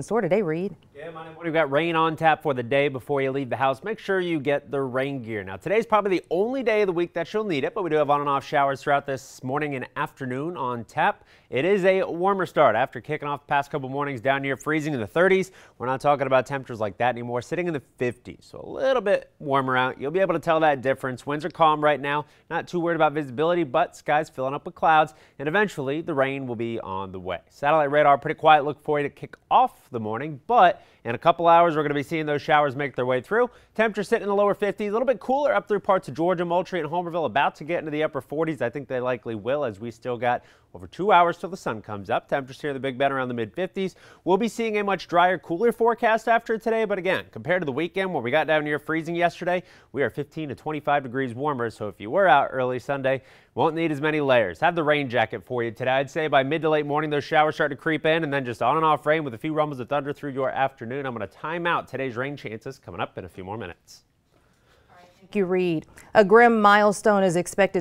Store today, Reed. Yeah, morning. We've got rain on tap for the day before you leave the house. Make sure you get the rain gear. Now, today's probably the only day of the week that you'll need it, but we do have on and off showers throughout this morning and afternoon on tap. It is a warmer start after kicking off the past couple mornings down near freezing in the 30s. We're not talking about temperatures like that anymore, sitting in the 50s. So a little bit warmer out. You'll be able to tell that difference. Winds are calm right now. Not too worried about visibility, but skies filling up with clouds, and eventually the rain will be on the way. Satellite radar, pretty quiet look for you to kick the morning, but in a couple hours, we're going to be seeing those showers make their way through. Temperature sitting in the lower 50s, a little bit cooler up through parts of Georgia, Moultrie, and Homerville, about to get into the upper 40s. I think they likely will as we still got over two hours till the sun comes up. Temperatures here in the Big Bend around the mid 50s. We'll be seeing a much drier, cooler forecast after today, but again, compared to the weekend where we got down near freezing yesterday, we are 15 to 25 degrees warmer. So if you were out early Sunday, won't need as many layers. Have the rain jacket for you today. I'd say by mid to late morning, those showers start to creep in and then just on and off rain with a few rumbles of thunder through your afternoon. I'm going to time out today's rain chances coming up in a few more minutes. Thank you, Reed. A grim milestone is expected